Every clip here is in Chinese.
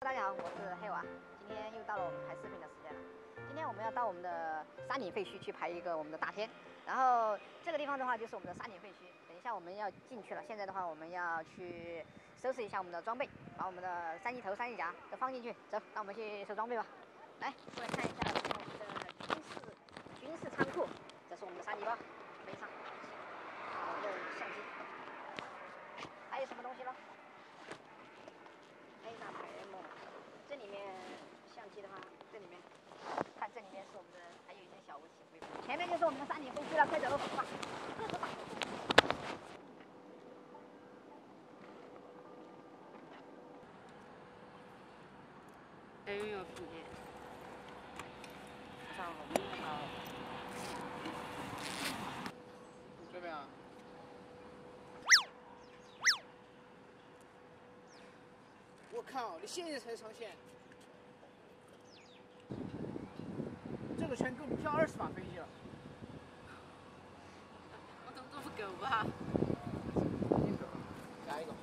大家好，我是黑娃，今天又到了我们拍视频的时间了。今天我们要到我们的山顶废墟去拍一个我们的大片，然后这个地方的话就是我们的山顶废墟。等一下我们要进去了，现在的话我们要去收拾一下我们的装备，把我们的三级头、三级甲都放进去。走，那我们去收装备吧。来，过来看一下我们的军事军事仓库，这是我们的三级包，背上，我们的相机，还有什么东西呢？A 大 M，这里面相机的话，这里面看这里面是我们的，还有一些小武器。前面就是我们的山顶废墟了，快走，快！还有要评鉴，上好。这边啊。我靠！你现在才上线？这个圈够你跳二十把飞机了。我动作不够吧？下一个。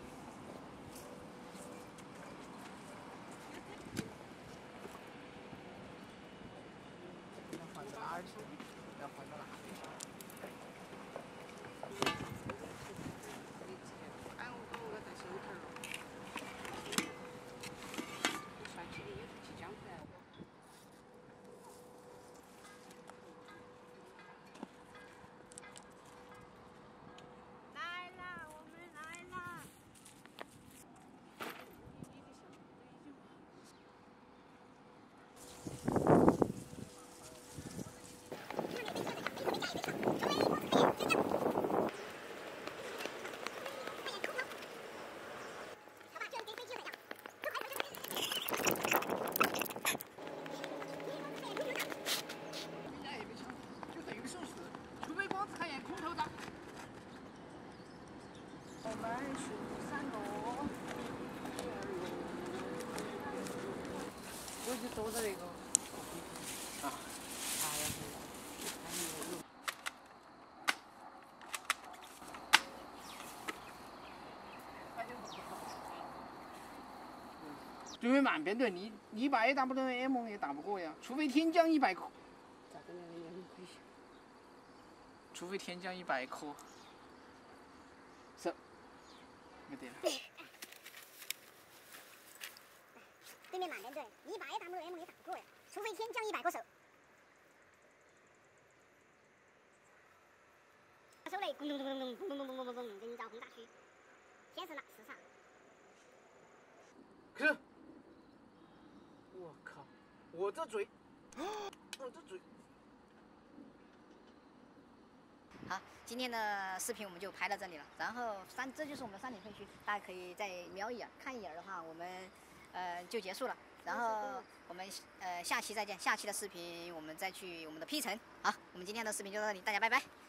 要换因为满编队你你把 awm 也打不过呀。除非天降一百颗除非天降一百颗是。对面满连队，你一把 A W M 也打不过呀，除非天降一百个手。手雷，咚咚咚咚咚咚咚咚咚咚咚，人造轰炸区，天是哪是啥？可是，我靠，我这嘴，我这嘴。好，今天的视频我们就拍到这里了。然后山，这就是我们山顶废墟，大家可以再瞄一眼，看一眼的话，我们呃就结束了。然后我们呃下期再见，下期的视频我们再去我们的 P 城。好，我们今天的视频就到这里，大家拜拜。